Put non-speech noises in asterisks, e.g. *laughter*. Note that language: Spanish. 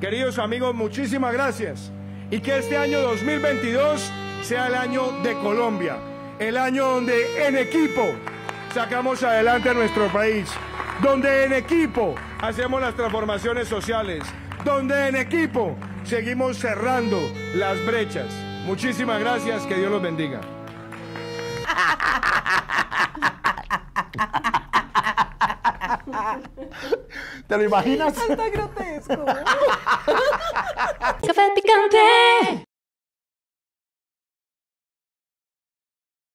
Queridos amigos, muchísimas gracias. Y que este año 2022 sea el año de Colombia, el año donde en equipo sacamos adelante a nuestro país, donde en equipo hacemos las transformaciones sociales, donde en equipo seguimos cerrando las brechas. Muchísimas gracias, que Dios los bendiga. *laughs* ¿Te lo imaginas? Está grotesco. Café picante.